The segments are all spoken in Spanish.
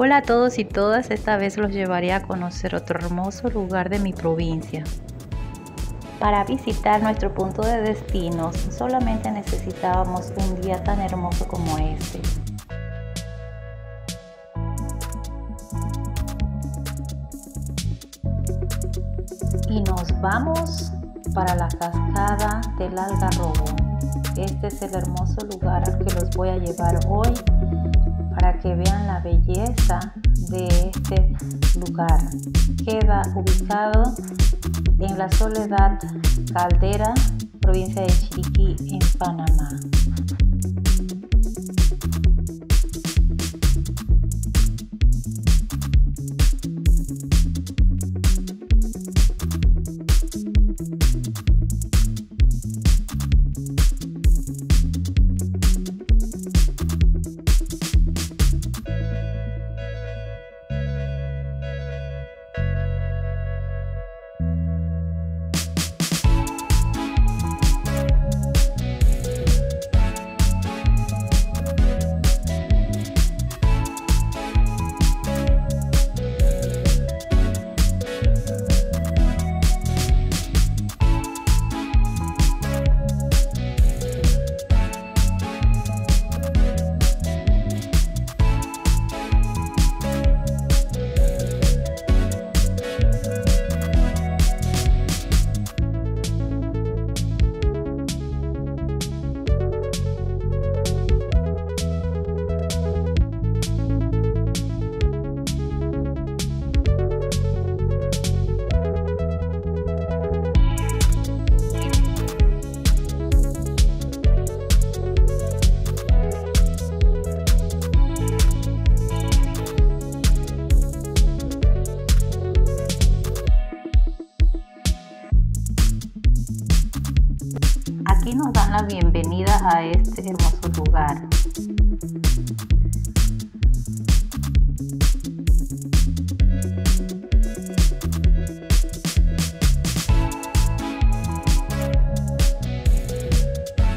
Hola a todos y todas, esta vez los llevaré a conocer otro hermoso lugar de mi provincia. Para visitar nuestro punto de destino solamente necesitábamos un día tan hermoso como este. Y nos vamos para la cascada del Algarrobo. Este es el hermoso lugar al que los voy a llevar hoy para que vean la belleza de este lugar. Queda ubicado en la Soledad Caldera, provincia de Chiriquí, en Panamá. Este hermoso lugar.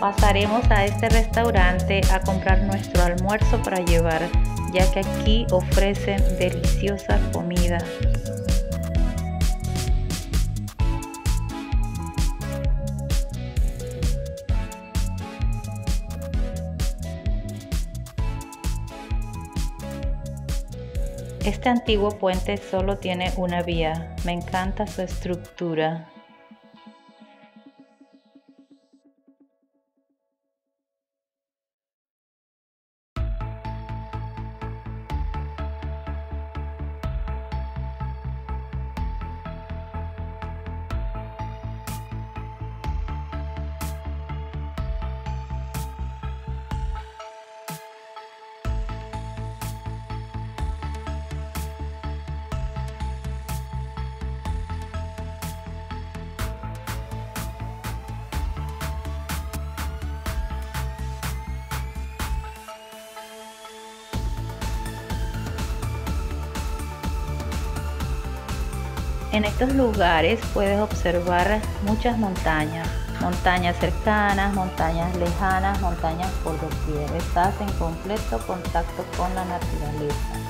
Pasaremos a este restaurante a comprar nuestro almuerzo para llevar, ya que aquí ofrecen deliciosa comida. Este antiguo puente solo tiene una vía. Me encanta su estructura. En estos lugares puedes observar muchas montañas, montañas cercanas, montañas lejanas, montañas por doquier. Estás en completo contacto con la naturaleza.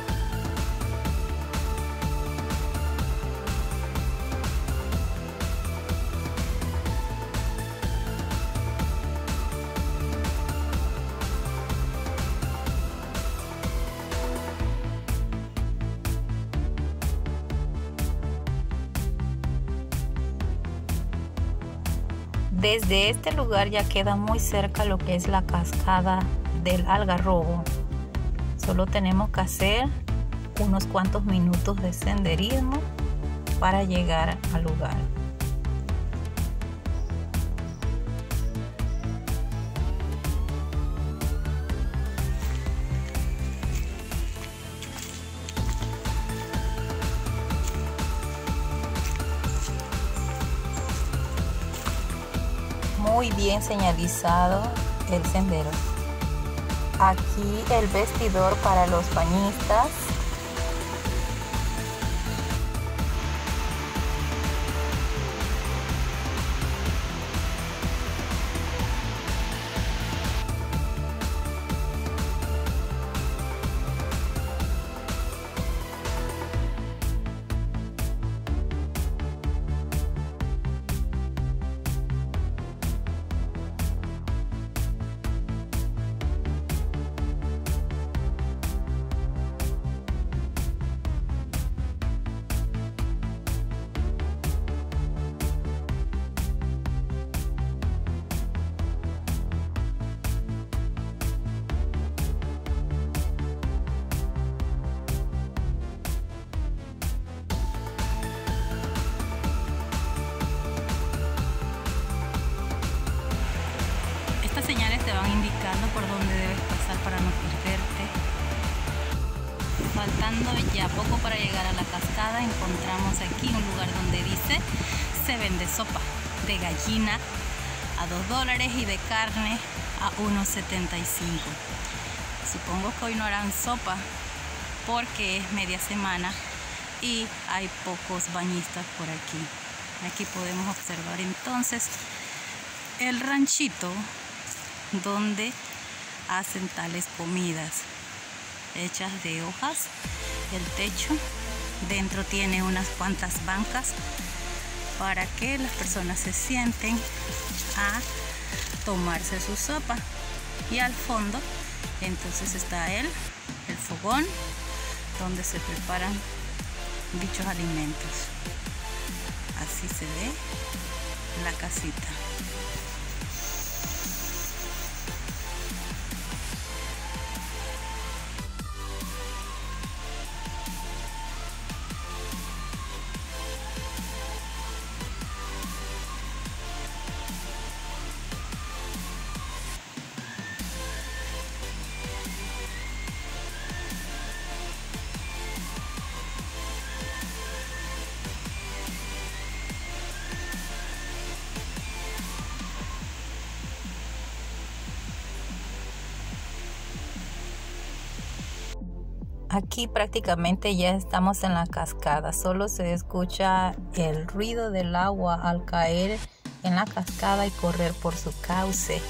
Desde este lugar ya queda muy cerca lo que es la cascada del Algarrobo. Solo tenemos que hacer unos cuantos minutos de senderismo para llegar al lugar. Muy bien señalizado el sendero. Aquí el vestidor para los bañistas. Por dónde debes pasar para no perderte. Faltando ya poco para llegar a la cascada, encontramos aquí un lugar donde dice se vende sopa de gallina a 2 dólares y de carne a 1.75. Supongo que hoy no harán sopa porque es media semana y hay pocos bañistas por aquí. Aquí podemos observar entonces el ranchito donde hacen tales comidas hechas de hojas. El techo dentro tiene unas cuantas bancas para que las personas se sienten a tomarse su sopa. Y al fondo entonces está el, el fogón donde se preparan dichos alimentos. Así se ve la casita. Aquí prácticamente ya estamos en la cascada, solo se escucha el ruido del agua al caer en la cascada y correr por su cauce.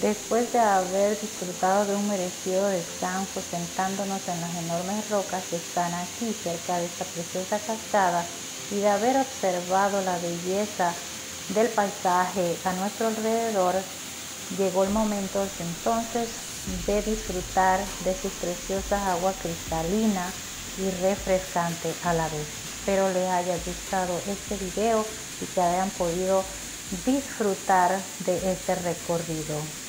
Después de haber disfrutado de un merecido descanso sentándonos en las enormes rocas que están aquí cerca de esta preciosa cascada y de haber observado la belleza del paisaje a nuestro alrededor, llegó el momento entonces de disfrutar de sus preciosas aguas cristalinas y refrescante a la vez. Espero les haya gustado este video y que hayan podido disfrutar de este recorrido.